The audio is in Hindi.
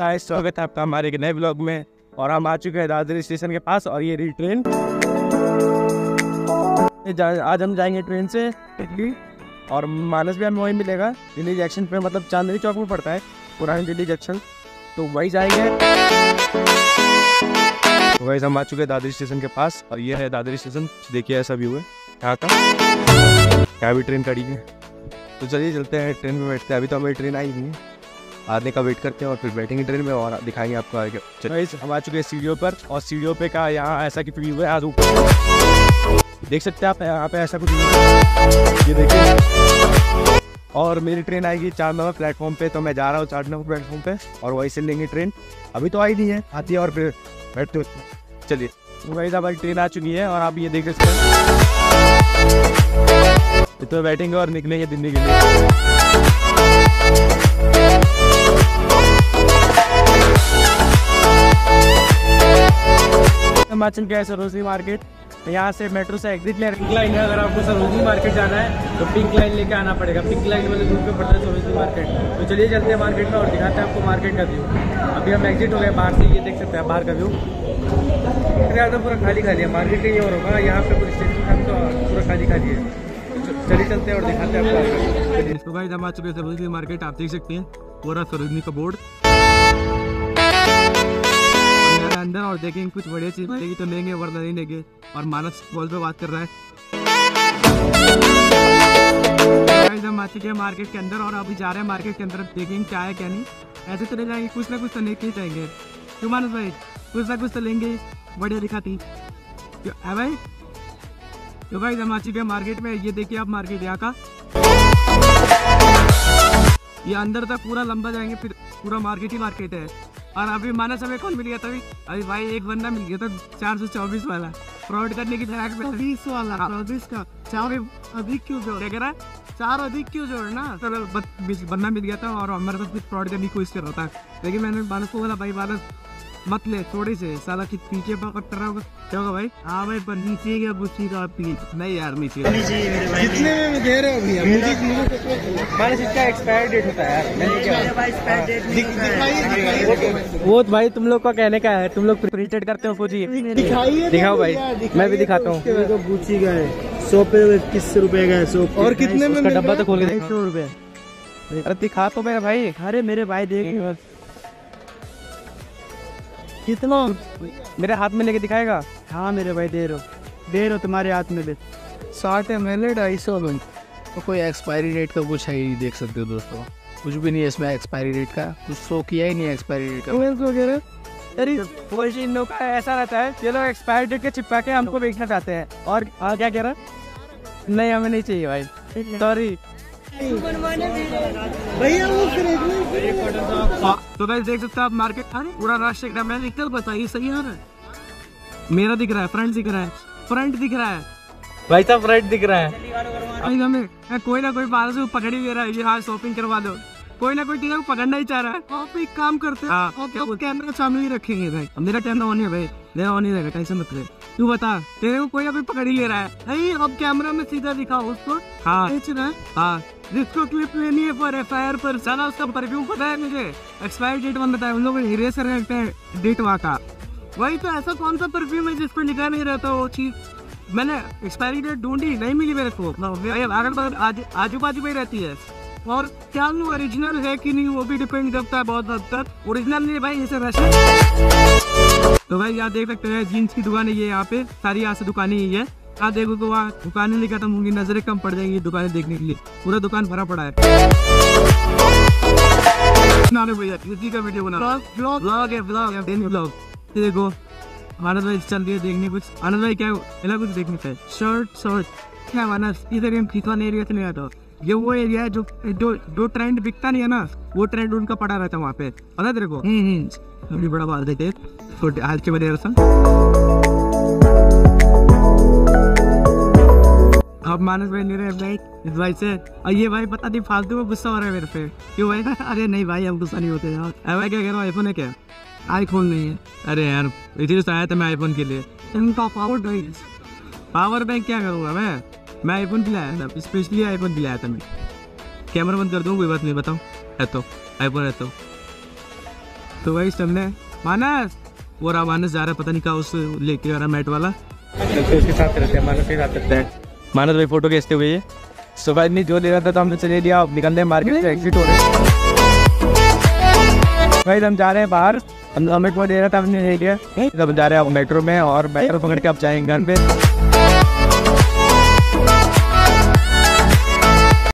हाय स्वागत है आपका हमारे एक नए ब्लॉग में। और हम आ चुके हैं दादरी स्टेशन के पास और ये रही ट्रेन आज हम जाएँगे ट्रेन से दिल्ली। और मानस भी हमें वहीं मिलेगा। दिल्ली जंक्शन पे मतलब चांदनी चौक में पड़ता है। पुरानी दिल्ली जंक्शन तो वहीं जाएँगे। तो वही हम आ चुके हैं दादरी स्टेशन के पास। और ये है दादरी स्टेशन। देखिए ऐसा व्यू है। यहाँ का। यहाँ भी ट्रेन खड़ी है। तो चलिए चलते हैं। ट्रेन में बैठते हैं। अभी तो हमारी ट्रेन आई नहीं है। आने का वेट करते हैं और फिर बैठेंगे ट्रेन में और दिखाएँगे आपको आगे। हम आ चुके हैं सीढ़ियों पर और सीढ़ियों पे का यहाँ ऐसा कि व्यू है, आज ऊपर। देख सकते हैं आप, यहाँ पे ऐसा कुछ ये देखिए। और मेरी ट्रेन आएगी चार नंबर प्लेटफॉर्म पे तो मैं जा रहा हूँ चार नंबर प्लेटफॉर्म पे और वहीं से लेंगे ट्रेन अभी तो आई नहीं है, आती है और फिर बैठते चलिए। तो वही हमारी ट्रेन आ चुकी है और आप ये देख सकते हैं। तो बैठेंगे और निकलेंगे दिल्ली के लिए। हिमाचल के सरोजनी मार्केट। यहाँ से मेट्रो से एग्जिट ले पिंक लाइन है, अगर आपको सरोजनी मार्केट जाना है तो पिंक लाइन लेके आना पड़ेगा। पिंक लाइन वाले रूट पे पड़ता है सरोजनी मार्केट। तो चलिए चलते हैं मार्केट में और दिखाते हैं आपको मार्केट का व्यू अभी हम एग्जिट हो गए बाहर से, ये देख सकते हैं बाहर का व्यू ज़्यादा पूरा खाली खाली है। मार्केट कहीं और होगा। यहाँ पे पूरी स्टेशन तो पूरा खाली खाली है। चलिए चलते हैं और दिखाते हैं आपको इसको भाई हम आ चुके हैं सरोजनी मार्केट। आप देख सकते हैं, पूरा सरोजनी का बोर्ड अंदर और देखेंगे कुछ बढ़िया चीज़ मिलेगी तो लेंगे, वरना नहीं लेंगे। और मानस कॉल पे बात कर रहा है। हैं मार्केट के अंदर और अभी जा रहे हैं मार्केट के अंदर। देखेंगे क्या है, क्या नहीं। ऐसे चले जाएँगे, कुछ ना कुछ तो लेके ही जाएँगे। क्यों मानस भाई, कुछ ना कुछ तो लेंगे। बढ़िया दिखाती। है भाई। तो भाई हम आ चुके हैं मार्केट में। ये देखिए आप मार्केट यहाँ का। ये अंदर तक पूरा लंबा जाएँगे, फिर पूरा मार्केट ही मार्केट है। और अभी मानस हमें कौन मिल गया था अभी? अभी भाई एक बंदा मिल गया था चार सौ चौबीस वाला। फ्रॉड करने की तरह में बीस वाला चौबीस का। चार अधिक क्यों जोड़? रहा? चार अधिक क्यों जोड़ना तो बंदा मिल गया था और हमारे पास भी फ्रॉड करने की कोशिश कर रहा था। लेकिन मैंने मानस को बोला भाई मानस मत ले थोड़ी से। साला कि पीछे पकड़ रहा होगा क्या होगा भाई? हाँ भाई पर नीचे क्या पूछी का प्लीज़ नहीं यार नीचे कितने में दे रहे हो भैया? मानस इसका एक्सपायर डेट होता है वो तो भाई तुम लोग का कहने का है। तुम लोग प्रिंटेड करते हो फौजी दिखाओ भाई। मैं भी दिखाता हूँ। तो गुची का है। सौ पे किस रुपए का है सौ और कितने में डब्बा तो खोल के सौ रुपए। अरे दिखा तो मेरा भाई। अरे मेरे भाई देख। बस कितना? मेरे हाथ में लेके दिखाएगा? हाँ मेरे भाई दे रहो। दे रहो तुम्हारे हाथ में दे साठ एम एल ढाई सौ में। तो कोई एक्सपायरी डेट का कुछ है ही नहीं देख सकते हो दोस्तों। कुछ भी नहीं है इसमें एक्सपायरी डेट का। कुछ शो किया ही नहीं एक्सपायरी डेट का। वगैरह? अरे इन लोग का ऐसा रहता है ये लोग एक्सपायर डेट के चिपका के हमको बेचना चाहते हैं। और क्या कह रहा नहीं हमें नहीं चाहिए भाई। सॉरी भैया वो तो गाइस देख सकते हो आप मार्केट अरे पूरा राष्ट्र एकदम मैं निकल बताइए सही आ रहा है। मेरा दिख रहा है फ्रंट दिख रहा है। फ्रंट दिख रहा है। भाई साहब फ्रंट दिख रहा है। भाई हमें कोई ना कोई बाहर से पकड़ ही दे रहा है। ये हाँ शॉपिंग करवा दो। कोई ना कोई टीचर को पकड़ना ही चाह रहा है। आप एक काम करते हैं हाँ, कैमरा सामने ही रखेंगे भाई। मेरा कैमरा ऑन है भाई। मेरा ऑन ही रहेगा टेंशन मत ले। तू बता तेरे को कोई ना कोई पकड़ ही ले रहा है। नहीं अब कैमरा में सीधा दिखाओ उसको। हाँ। है। हाँ। जिसको क्लिप लेनी है पर एफ़ आई पर साला उसका परफ्यूम पता है मुझे? एक्सपायर डेट वन बताया, उन लोग इरेजर रखते हैं डेट वहाँ का। वही तो ऐसा कौन सा परफ्यूम है जिस पर लिखा नहीं रहता वो चीज़? मैंने एक्सपायरी डेट ढूंढी, नहीं मिली मेरे को। अगल बगल आजू बाजू में रहती है। और क्या ओरिजिनल है कि नहीं, वो भी डिपेंड करता है बहुत हद तक। ओरिजिनल नहीं भाई, इसे रश तो भाई यहाँ देख सकते हैं जीन्स की दुकान है ये यहाँ पे। सारी यहाँ से दुकानें ही है। यहाँ देखो तो वहाँ दुकानें नहीं खत्म होंगी नज़रें कम पड़ जाएँगी दुकानें देखने के लिए। पूरा दुकान भरा पड़ा है। भैया किसी का वीडियो बना। ब्लॉग है ब्लॉग है ब्लॉग देखो आनंद भाई चल रही है देखने कुछ। आनंद भाई क्या कुछ देखने का शर्ट शर्ट क्या मानस इधर हम एरिया से नहीं आता ये वो एरिया है जो जो जो ट्रेंड बिकता नहीं है ना वो ट्रेंड उनका पड़ा रहता है वहाँ पे। पता तेरे को? अभी बड़ा बात देते के बड़े अब मानस भाई नहीं रहे भाई। इस भाई से। और ये भाई पता नहीं फालतू में गुस्सा हो रहा है मेरे पे। क्यों भाई अरे नहीं भाई हम गुस्सा नहीं होते यार। अरे भाई क्या कह रहा हूँ आईफोन है क्या? आईफोन नहीं है। अरे यार इसीलिए तो आया था मैं आईफोन के लिए। इनका पावर बैंक पावर बैंक क्या करूँगा मैं? मैं आईफोन भी लाया था स्पेशली आईफोन भी लाया था मैं। कैमरा बंद कर दूँ कोई बात नहीं बताओ है तो आईफोन है तो। तो वही हमने मानस! वो रहा मानस जा रहा है पता नहीं कहा उस लेके आ रहा मैट वाला। चलते उसके साथ रहते हैं मानस के साथ रहते हैं। मानस भाई फ़ोटो खींचते हुए सुबह इतनी जो ले रहा था तो हमने चले लिया। निकल निकलने मार्केट से एग्जिट हो रहे भाई हम जा रहे हैं बाहर। हम हमें को दे रहा था, हमने ले लिया। हम जा रहे हैं मेट्रो में और मेट्रो पकड़ के आप जाएँगे घर पे।